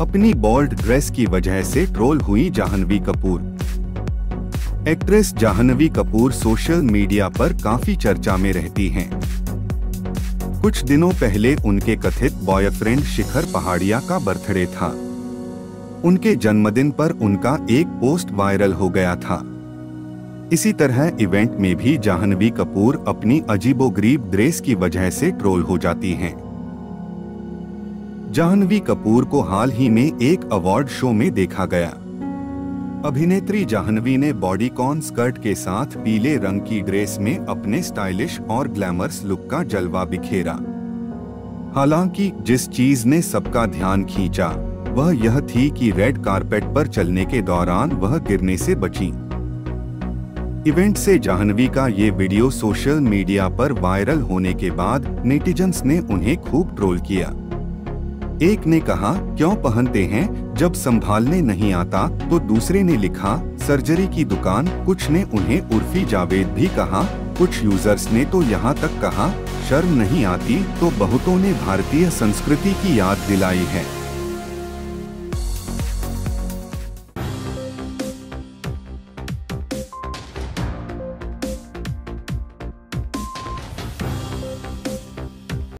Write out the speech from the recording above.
अपनी bold dress की वजह से ट्रोल हुई Janhvi Kapoor actress Janhvi Kapoor social media पर काफ़ी चर्चा में रहती हैं। कुछ दिनों पहले उनके कथित बॉयफ्रेंड शिखर पहाड़िया का बर्थडे था उनके जन्मदिन पर उनका एक पोस्ट वायरल हो गया था इसी तरह इवेंट में भी जाह्नवी कपूर अपनी अजीबोगरीब ड्रेस की वजह से ट्रोल हो जाती हैं। जाह्नवी कपूर को हाल ही में एक अवार्ड शो में देखा गया। अभिनेत्री जाह्नवी ने बॉडीकॉन स्कर्ट के साथ पीले रंग की ड्रेस में अपने स्टाइलिश और ग्लैमरस लुक का जलवा बिखेरा। हालाँकि जिस चीज़ ने सबका ध्यान खींचा, वह यह थी कि रेड कारपेट पर चलने के दौरान वह गिरने से बची। इवेंट से जाह्नवी का ये वीडियो सोशल मीडिया पर वायरल होने के बाद नेटिजन्स ने उन्हें खूब ट्रोल किया। एक ने कहा, क्यों पहनते हैं? जब संभालने नहीं आता तो दूसरे ने लिखा, सर्जरी की दुकान, कुछ ने उन्हें उर्फी जावेद भी कहा। कुछ यूज़र्स ने तो यहाँ तक कहा, शर्म नहीं आती तो बहुतों ने भारतीय संस्कृति की याद दिलाई है।